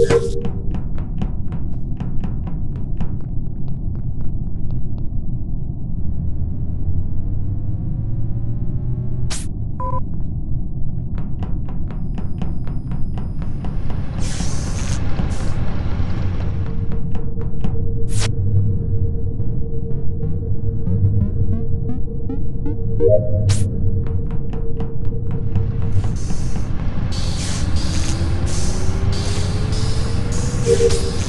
you you.